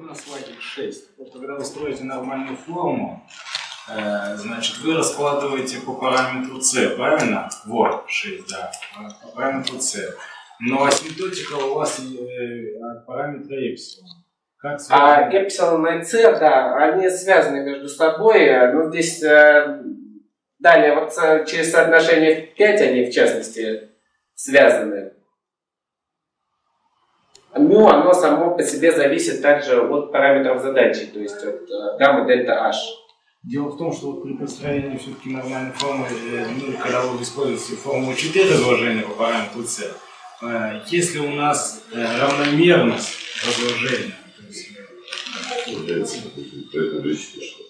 на слайде 6. Вот когда вы строите нормальную форму, э, значит, вы раскладываете по параметру c, правильно? Вот, 6, да, по параметру c. Но асимптотика у вас э, от параметра эпсилон. Как А эпсилон и c, да, они связаны между собой. Но здесь э, далее вот э, через соотношение 5 они в частности связаны. Мю, оно само по себе зависит также от параметров задачи, то есть от э, гамма дельта h. Дело в том, что вот при построении все-таки нормальной формы, э, ну, когда вы используете формулу 4 разложения по параметру c, э, если у нас э, равномерность разложения, то есть, э, Является поэтому речь что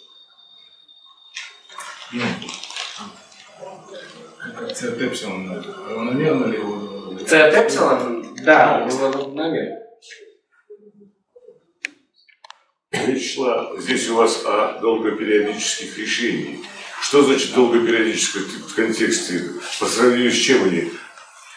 ну, как c от эпсилон, э, равномерно ли его? C от эпсилон, да, равномерно. Речь шла здесь у вас о долгопериодических решениях. Что значит долгопериодическое в контексте? По сравнению с чем они?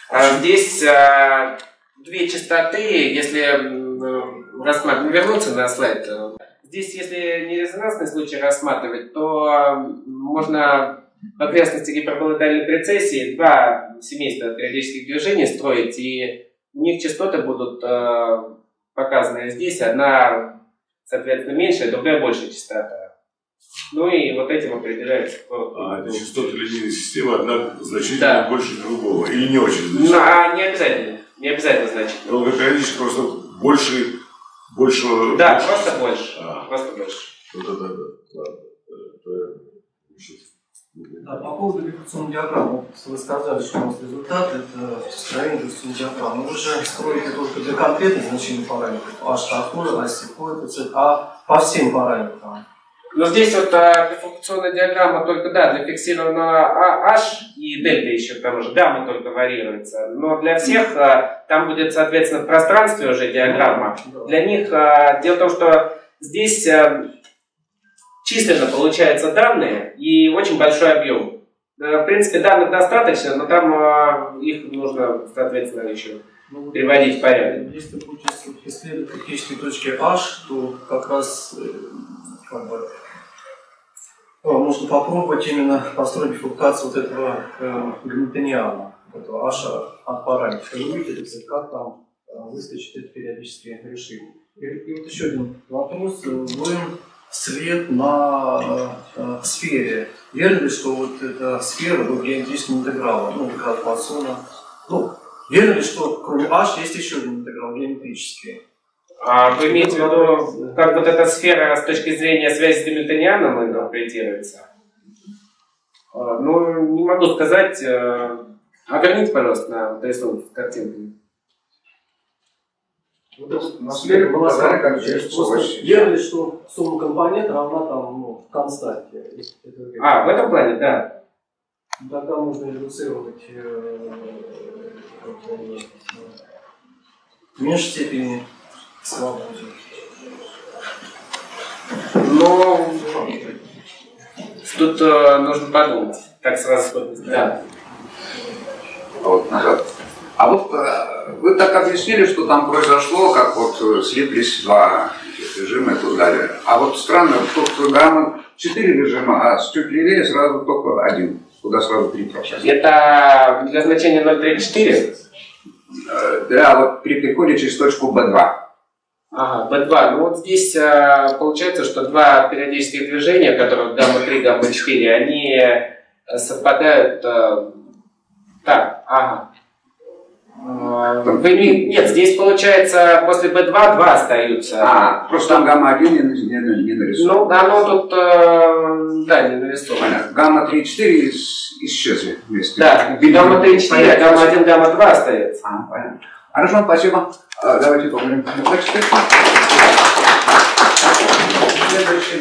А Здесь а, две частоты, если м, рассматривать, вернуться на слайд. э, Здесь, если не резонансный случай рассматривать, то а, можно в окрестности гиперболоидальной прецессии два семейства периодических движений строить, и у них частоты будут э, показаны здесь. Одна, соответственно, меньшая, другая большая частота. Ну и вот этим определяется. А, это частоты линейной системы, одна значительно Да. больше другого. Или не очень Ну, значительно. а не обязательно. Не обязательно значит. Долгопериодически просто больше, больше... Да, больше- просто больше. А, Просто больше. да, да, да. Ладно. Э, Да, по поводу рефлекционной диаграммы. Вы сказали, что у нас результат – это строение рефлекционной диаграммы. Вы же строите только для конкретных значений параметров. H такой, А ТЦ, а по всем параметрам. Но здесь вот а, диффункционная диаграмма только, да, для фиксированного А- H и дельта еще к тому же, гамма только варьируется. Но для всех а, там будет, соответственно, в пространстве уже диаграмма. Для них а, дело в том, что здесь а, численно получаются данные и очень большой объем. В принципе, данных достаточно, но там а, их нужно, соответственно, еще Ну, приводить в порядок. Если вы будете исследовать критические точки H, то как раз э, как бы, ну, можно попробовать именно построить бифуркацию вот этого э, гамильтониана, вот этого H от параметров. И выделиться, как там э, выскочит это периодические решения. И, и вот еще один вопрос. Вы след на э, э, сфере. Верно ли, что вот эта сфера была геометрическим интегралом, ну, раз Ватсона, ну, Верно ли, что кроме H есть еще один интеграл геометрический? А вы имеете в виду, как вот эта сфера с точки зрения связи с Гамильтонианом интерпретируется? А, Ну, не могу сказать. э, А верните, пожалуйста, на рисунок картинку. На сфере была Показали, как сказано, через просто верно ли, что сумма компонентов равна там, ну, константе? А, в этом плане, да. Тогда можно редуцировать э, э, в меньшей степени свободу. Но тут э, нужно подумать. Так сразу Да. Вот назад. А вот э, вы так объяснили, что там произошло, как вот э, слиплись два режима и так далее. А вот странно, тут гамма 4 режима, а чуть левее сразу только один. Туда сразу три процесса. Это для значения 0,34? Э, Да, вот при переходе через точку B2. Ага, B2. Ну вот здесь получается, что два периодических движения, которые гамма-3, гамма-4, они совпадают... так, ага. Э, вы нет, здесь получается после B2 два остаются. А, просто там гамма 1 не, не, не нарисован. Ну, оно тут, э, да, не нарисовано. Гамма 3 и 4 ис- исчезли вместе. Да, гамма-3, 4, а гамма-1, гамма-2 остается. А, понятно. Хорошо, спасибо. А, Давайте поговорим. Следующий.